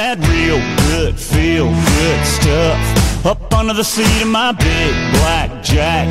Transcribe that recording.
that real good, feel good stuff up under the seat of my big black jack.